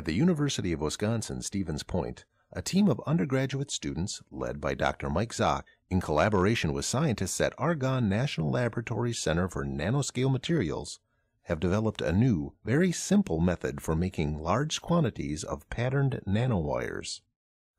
At the University of Wisconsin Stevens Point, a team of undergraduate students, led by Dr. Mike Zach, in collaboration with scientists at Argonne National Laboratory Center for Nanoscale Materials, have developed a new, very simple method for making large quantities of patterned nanowires.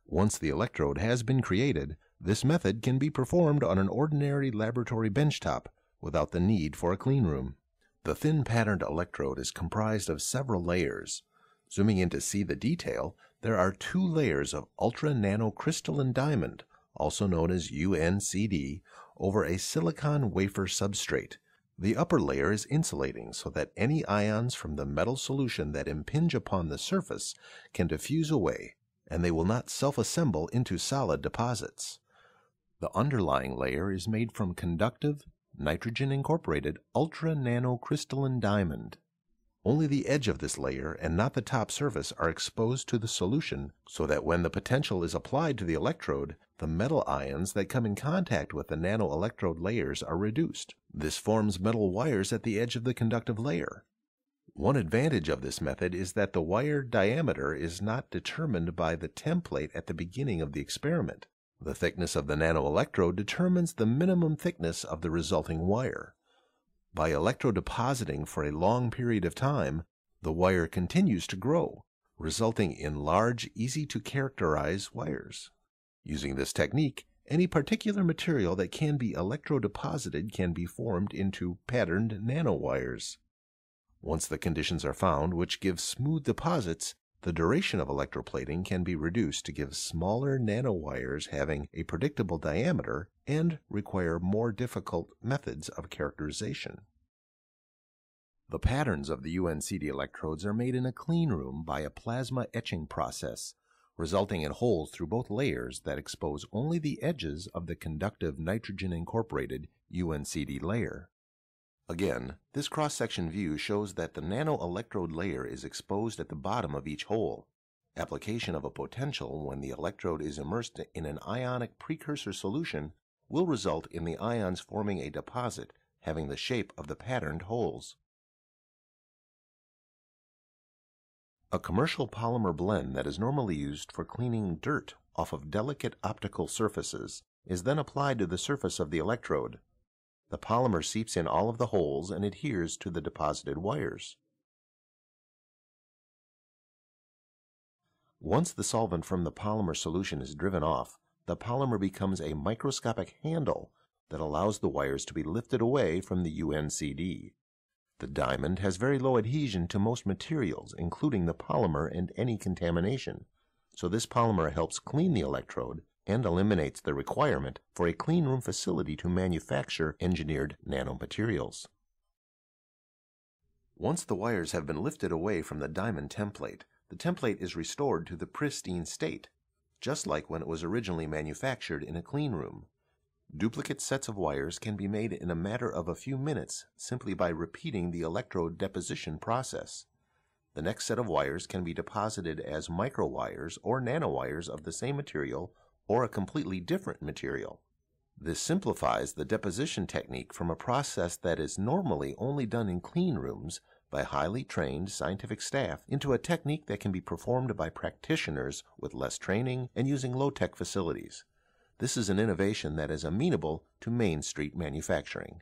Once the electrode has been created, this method can be performed on an ordinary laboratory benchtop without the need for a cleanroom. The thin patterned electrode is comprised of several layers. Zooming in to see the detail, there are two layers of ultra nanocrystalline diamond, also known as UNCD, over a silicon wafer substrate. The upper layer is insulating so that any ions from the metal solution that impinge upon the surface can diffuse away, and they will not self-assemble into solid deposits. The underlying layer is made from conductive, nitrogen-incorporated ultra nanocrystalline diamond. Only the edge of this layer and not the top surface are exposed to the solution so that when the potential is applied to the electrode, the metal ions that come in contact with the nanoelectrode layers are reduced. This forms metal wires at the edge of the conductive layer. One advantage of this method is that the wire diameter is not determined by the template at the beginning of the experiment. The thickness of the nanoelectrode determines the minimum thickness of the resulting wire. By electrodepositing for a long period of time, the wire continues to grow, resulting in large, easy to characterize wires. Using this technique, any particular material that can be electrodeposited can be formed into patterned nanowires. Once the conditions are found which give smooth deposits, the duration of electroplating can be reduced to give smaller nanowires having a predictable diameter and require more difficult methods of characterization. The patterns of the UNCD electrodes are made in a clean room by a plasma etching process, resulting in holes through both layers that expose only the edges of the conductive nitrogen incorporated UNCD layer. Again, this cross-section view shows that the nanoelectrode layer is exposed at the bottom of each hole. Application of a potential when the electrode is immersed in an ionic precursor solution will result in the ions forming a deposit having the shape of the patterned holes. A commercial polymer blend that is normally used for cleaning dirt off of delicate optical surfaces is then applied to the surface of the electrode. The polymer seeps in all of the holes and adheres to the deposited wires. Once the solvent from the polymer solution is driven off, the polymer becomes a microscopic handle that allows the wires to be lifted away from the UNCD. The diamond has very low adhesion to most materials, including the polymer and any contamination, so this polymer helps clean the electrode and eliminates the requirement for a cleanroom facility to manufacture engineered nanomaterials. Once the wires have been lifted away from the diamond template, the template is restored to the pristine state, just like when it was originally manufactured in a cleanroom. Duplicate sets of wires can be made in a matter of a few minutes simply by repeating the electrode deposition process. The next set of wires can be deposited as microwires or nanowires of the same material or a completely different material. This simplifies the deposition technique from a process that is normally only done in clean rooms by highly trained scientific staff into a technique that can be performed by practitioners with less training and using low-tech facilities. This is an innovation that is amenable to Main Street manufacturing.